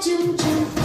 chim chim.